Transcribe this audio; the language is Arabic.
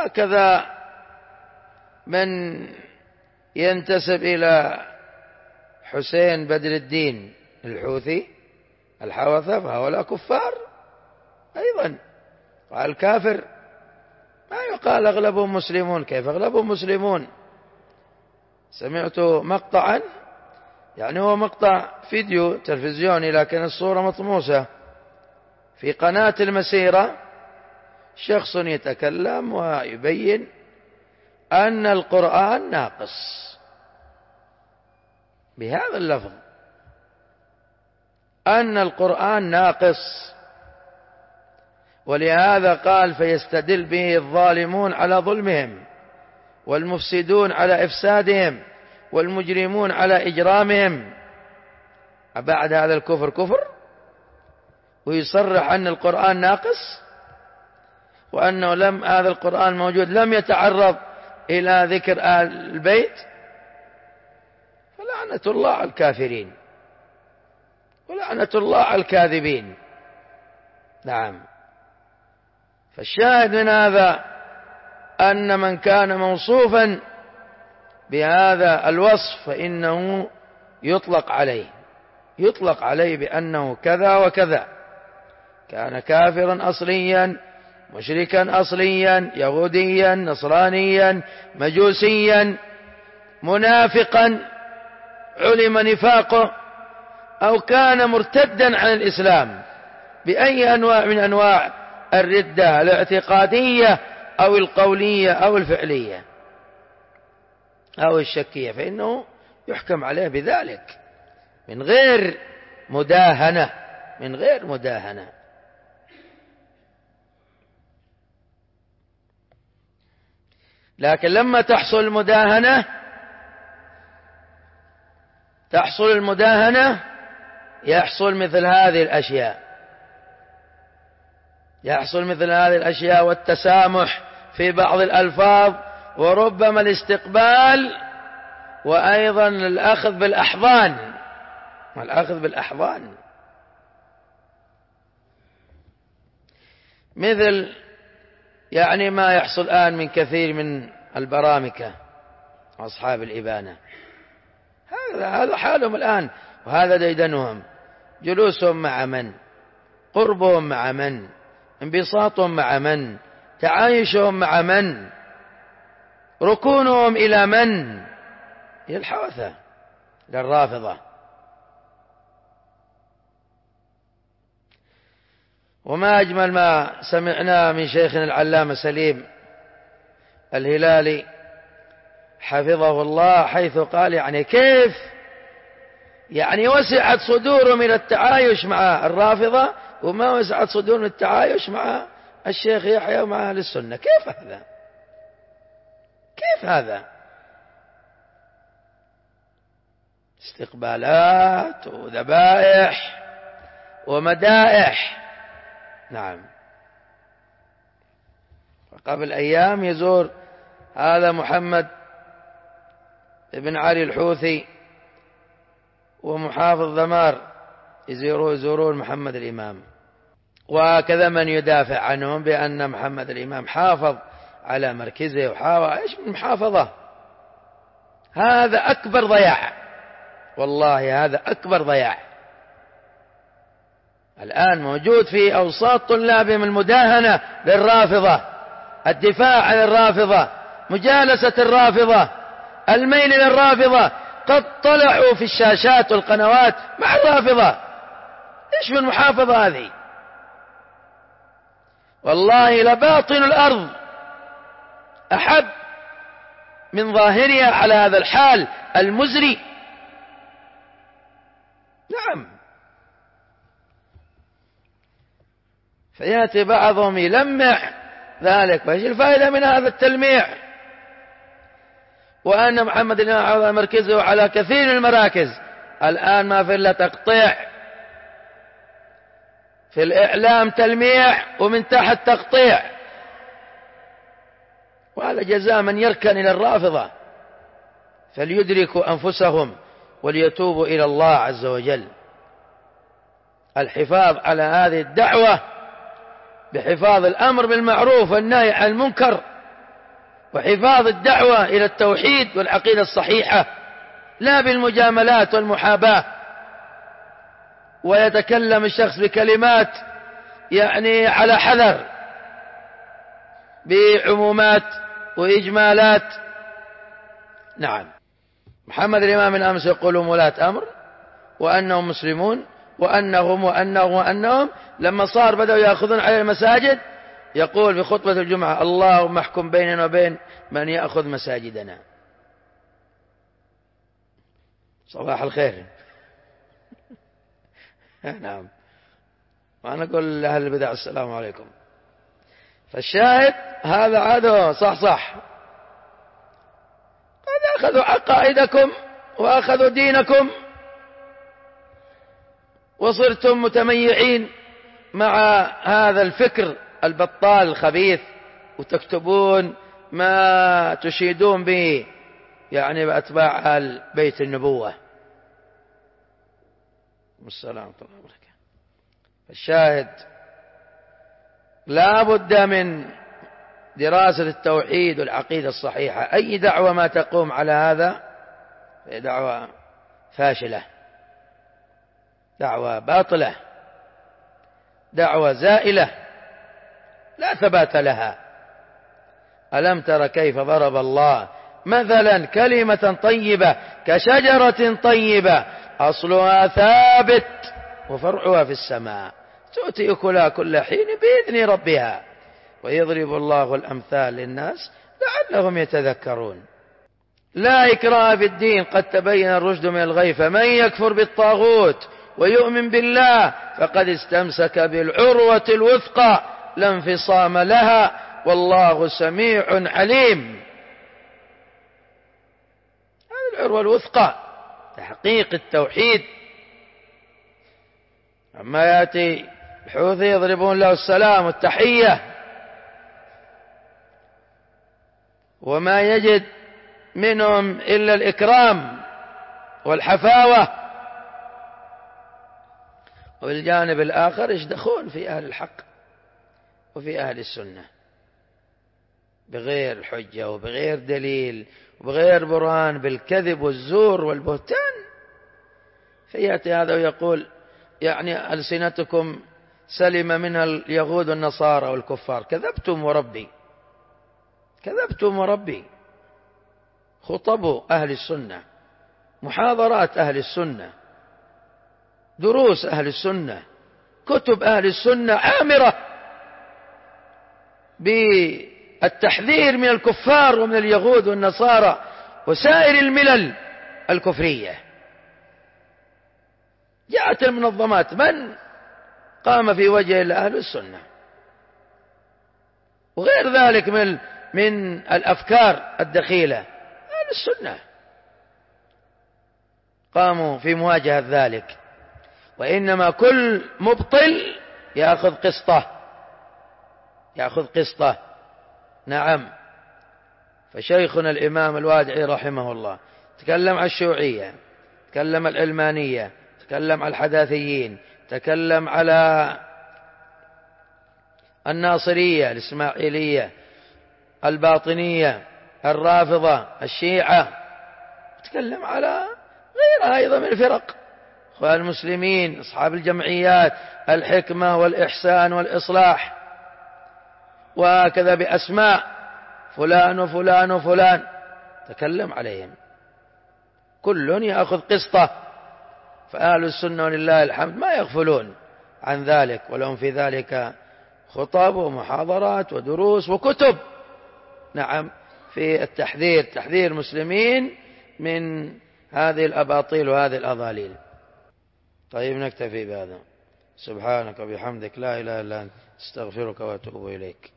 وهكذا من ينتسب إلى حسين بدر الدين الحوثي الحوثة فهؤلاء كفار. أيضا والكافر ما يقال أغلبهم مسلمون. كيف أغلبهم مسلمون؟ سمعت مقطعا يعني هو مقطع فيديو تلفزيوني لكن الصورة مطموسة. في قناة المسيرة شخص يتكلم ويبين أن القرآن ناقص. بهذا اللفظ. أن القرآن ناقص. ولهذا قال فيستدل به الظالمون على ظلمهم والمفسدون على إفسادهم والمجرمون على إجرامهم. بعد هذا الكفر كفر؟ ويصرح أن القرآن ناقص؟ وأنه لم هذا القرآن موجود لم يتعرض إلى ذكر آل البيت فلعنة الله على الكافرين ولعنة الله على الكاذبين. نعم. فالشاهد من هذا أن من كان موصوفا بهذا الوصف فإنه يطلق عليه يطلق عليه بأنه كذا وكذا. كان كافرا أصليا مشركا أصليا يهوديا نصرانيا مجوسيا منافقا علم نفاقه أو كان مرتدا عن الإسلام بأي أنواع من أنواع الردة الاعتقادية أو القولية أو الفعلية أو الشكية فإنه يحكم عليه بذلك من غير مداهنة من غير مداهنة. لكن لما تحصل المداهنة تحصل المداهنة يحصل مثل هذه الأشياء. يحصل مثل هذه الأشياء والتسامح في بعض الألفاظ وربما الاستقبال وأيضا الأخذ بالأحضان. الأخذ بالأحضان؟ مثل يعني ما يحصل الآن من كثير من البرامكة أصحاب الإبانة. هذا هذا حالهم الآن وهذا ديدنهم. جلوسهم مع من؟ قربهم مع من؟ انبساطهم مع من؟ تعايشهم مع من؟ ركونهم إلى من؟ إلى الحوثة إلى الرافضة. وما أجمل ما سمعناه من شيخنا العلامة سليم الهلالي حفظه الله حيث قال يعني كيف؟ يعني وسعت صدورهم إلى التعايش مع الرافضة وما وسعت صدورهم التعايش مع الشيخ يحيى ومع أهل السنة. كيف هذا؟ كيف هذا؟ استقبالات وذبائح ومدائح. نعم. قبل أيام يزور هذا محمد بن علي الحوثي ومحافظ ذمار يزورون محمد الإمام. وهكذا من يدافع عنهم بأن محمد الإمام حافظ على مركزه وحافظ إيش من محافظة؟ هذا أكبر ضياع. والله هذا أكبر ضياع. الآن موجود في أوساط طلابهم المداهنة للرافضة الدفاع عن الرافضة مجالسة الرافضة الميل للرافضة قد طلعوا في الشاشات والقنوات مع الرافضة. إيش من محافظة هذه؟ والله لباطن الأرض أحب من ظاهرها على هذا الحال المزري نعم فيأتي بعضهم يلمع ذلك فايش الفائدة من هذا التلميع؟ وأن محمد على مركزه على كثير من المراكز. الآن ما في إلا تقطيع. في الإعلام تلميع ومن تحت تقطيع. وهذا جزاء من يركن إلى الرافضة. فليدركوا أنفسهم وليتوبوا إلى الله عز وجل. الحفاظ على هذه الدعوة بحفاظ الأمر بالمعروف والنهي عن المنكر وحفاظ الدعوة إلى التوحيد والعقيدة الصحيحة لا بالمجاملات والمحاباة. ويتكلم الشخص بكلمات يعني على حذر بعمومات وإجمالات. نعم. محمد الإمام من أمس يقولون ولاة أمر وأنهم مسلمون وأنهم وأنهم وأنهم لما صار بدأوا يأخذون على المساجد يقول في خطبة الجمعة اللهم احكم بيننا وبين من يأخذ مساجدنا. صباح الخير. نعم. وأنا أقول لأهل البدع السلام عليكم. فالشاهد هذا عاده صح صح. قد أخذوا عقائدكم وأخذوا دينكم. وصرتم متميعين مع هذا الفكر البطال الخبيث وتكتبون ما تشيدون به يعني بأتباع بيت النبوة. والسلام ورحمة الشاهد لا بد من دراسة التوحيد والعقيدة الصحيحة. أي دعوة ما تقوم على هذا؟ دعوة فاشلة. دعوة باطلة دعوة زائلة لا ثبات لها. ألم تر كيف ضرب الله؟ مثلا كلمة طيبة كشجرة طيبة أصلها ثابت وفرعها في السماء. تؤتي أكلها كل حين بإذن ربها. ويضرب الله الأمثال للناس لعلهم يتذكرون. لا إكراه في الدين قد تبين الرشد من الغي فمن يكفر بالطاغوت؟ ويؤمن بالله فقد استمسك بالعروة الوثقى لا انفصام لها والله سميع عليم. هذه العروة الوثقى تحقيق التوحيد. أما يأتي الحوثي يضربون له السلام والتحية. وما يجد منهم إلا الإكرام والحفاوة. والجانب الآخر يشدخون في أهل الحق وفي أهل السنة. بغير حجة وبغير دليل وبغير برهان بالكذب والزور والبهتان. فيأتي هذا ويقول يعني ألسنتكم سلم منها اليهود والنصارى والكفار. كذبتم وربي. كذبتم وربي. خطب أهل السنة. محاضرات أهل السنة. دروس أهل السنة كتب أهل السنة عامرة بالتحذير من الكفار ومن اليهود والنصارى وسائر الملل الكفرية. جاءت المنظمات من قام في وجه أهل السنة؟ وغير ذلك من من الأفكار الدخيلة أهل السنة. قاموا في مواجهة ذلك. وإنما كل مبطل يأخذ قسطة. يأخذ قسطة. نعم. فشيخنا الإمام الوادعي رحمه الله تكلم عن الشيوعية تكلم العلمانية تكلم عن الحداثيين تكلم على الناصرية الإسماعيلية الباطنية الرافضة الشيعة. تكلم على غيرها أيضا من الفرق. أخوان المسلمين أصحاب الجمعيات الحكمة والإحسان والإصلاح. وهكذا بأسماء فلان وفلان وفلان. تكلم عليهم. كل يأخذ قسطة. فأهل السنة ولله الحمد ما يغفلون عن ذلك ولهم في ذلك خطب ومحاضرات ودروس وكتب. نعم في التحذير تحذير المسلمين من هذه الأباطيل وهذه الأضاليل. طيب نكتفي بهذا. سبحانك وبحمدك لا إله إلا أنت استغفرك وأتوب إليك.